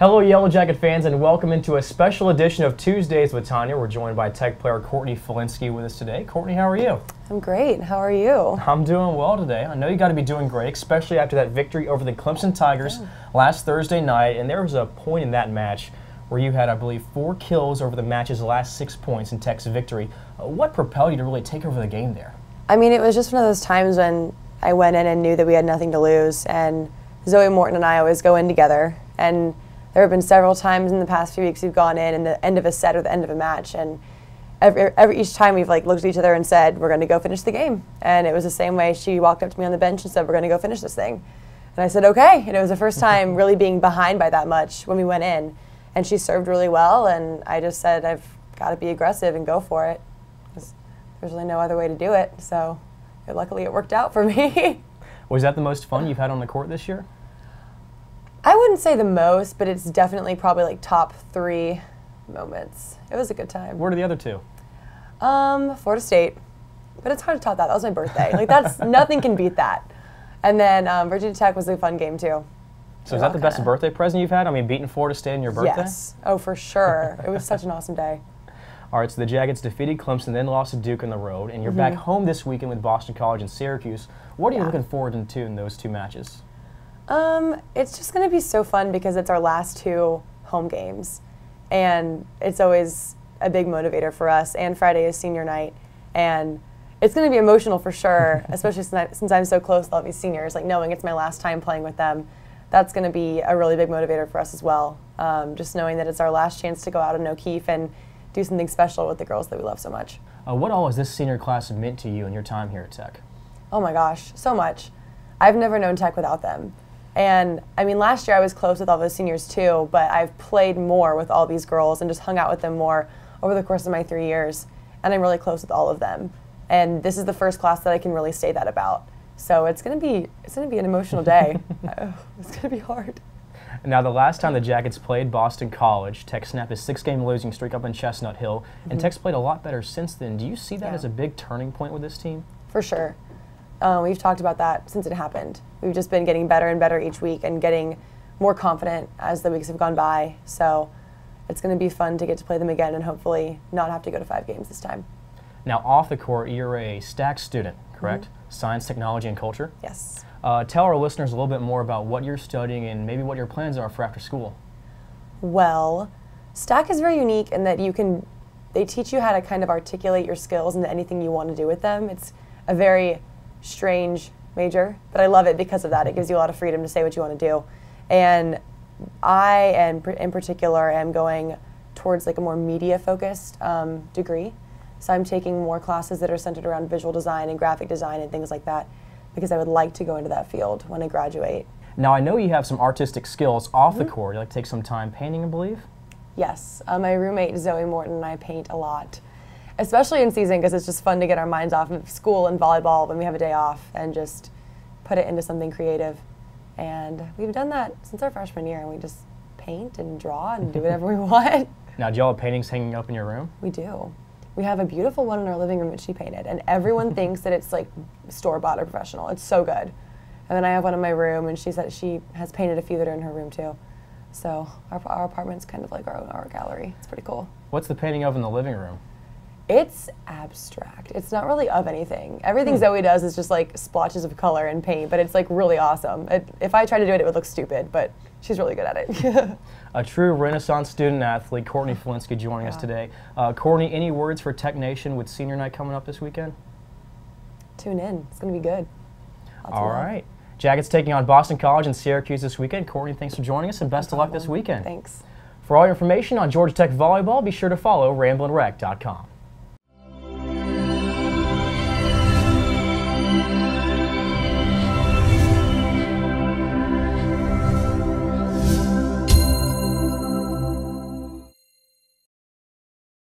Hello, Yellow Jacket fans, and welcome into a special edition of Tuesdays with Tonya. We're joined by Tech player Courtney Felinski with us today. Courtney, how are you? I'm great. How are you? I'm doing well today. I know you got to be doing great, especially after that victory over the Clemson Tigers yeah. last Thursday night. And there was a point in that match where you had, I believe, four kills over the match's last six points in Tech's victory. Uh, what propelled you to really take over the game there? I mean, it was just one of those times when I went in and knew that we had nothing to lose. And Zoe Morton and I always go in together. And there have been several times in the past few weeks we've gone in in the end of a set or the end of a match, and every, every each time we've like looked at each other and said we're going to go finish the game. And it was the same way she walked up to me on the bench and said we're going to go finish this thing. And I said okay. And it was the first time really being behind by that much when we went in. And she served really well, and I just said I've got to be aggressive and go for it. There's really no other way to do it. So luckily it worked out for me. was that the most fun you've had on the court this year? I wouldn't say the most, but it's definitely probably like top three moments. It was a good time. What are the other two? Um, Florida State, but it's hard to top that. That was my birthday. like that's nothing can beat that. And then um, Virginia Tech was a fun game too. So is that the best kinda... birthday present you've had? I mean, beating Florida State on your birthday? Yes. Oh, for sure. it was such an awesome day. All right, so the Jackets defeated Clemson, then lost to Duke on the road, and you're mm -hmm. back home this weekend with Boston College and Syracuse. What are you looking forward to in those two matches? Um, it's just going to be so fun because it's our last two home games, and it's always a big motivator for us. And Friday is senior night, and it's going to be emotional for sure, especially since, I, since I'm so close to all these seniors. Like knowing it's my last time playing with them, that's going to be a really big motivator for us as well. Um, just knowing that it's our last chance to go out in O'Keefe and do something special with the girls that we love so much. Uh, what all has this senior class meant to you in your time here at Tech? Oh my gosh, so much. I've never known Tech without them. And I mean, last year I was close with all those seniors too, but I've played more with all these girls and just hung out with them more over the course of my three years. And I'm really close with all of them. And this is the first class that I can really say that about. So it's gonna be it's gonna be an emotional day. it's gonna be hard. Now, the last time the Jackets played Boston College, Tech snapped a six-game losing streak up in Chestnut Hill, and mm -hmm. Tech's played a lot better since then. Do you see that yeah. as a big turning point with this team? For sure. Uh, we've talked about that since it happened. We've just been getting better and better each week and getting more confident as the weeks have gone by. So it's going to be fun to get to play them again and hopefully not have to go to five games this time. Now, off the court, you're a STACK student, correct? Mm -hmm. Science, technology, and culture? Yes. Uh, tell our listeners a little bit more about what you're studying and maybe what your plans are for after school. Well, STACK is very unique in that you can, they teach you how to kind of articulate your skills into anything you want to do with them. It's a very strange major, but I love it because of that. It gives you a lot of freedom to say what you want to do. And I, and in particular, am going towards like a more media focused um, degree. So I'm taking more classes that are centered around visual design and graphic design and things like that because I would like to go into that field when I graduate. Now I know you have some artistic skills off mm -hmm. the mm-hmm. court. You like to take some time painting, I believe. Yes, uh, my roommate Zoe Morton and I paint a lot especially in season because it's just fun to get our minds off of school and volleyball when we have a day off and just put it into something creative. And we've done that since our freshman year, and we just paint and draw and do whatever we want. Now, do y'all have paintings hanging up in your room? We do. We have a beautiful one in our living room that she painted, and everyone thinks that it's like store bought or professional. It's so good. And then I have one in my room, and she said she has painted a few that are in her room too. So our, our apartment's kind of like our, our gallery. It's pretty cool. What's the painting of in the living room? It's abstract. It's not really of anything. Everything hmm. Zoe does is just like splotches of color and paint, but it's like really awesome. It, if I tried to do it, it would look stupid, but she's really good at it. a true Renaissance student athlete, Courtney Felinski, joining yeah. us today. Uh, Courtney, any words for Tech Nation with senior night coming up this weekend? Tune in. It's going to be good. Lots All right. Jackets taking on Boston College and Syracuse this weekend. Courtney, thanks for joining us and best of luck this weekend. Thanks. For all your information on Georgia Tech volleyball, be sure to follow ramblinwreck.com.